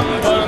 Number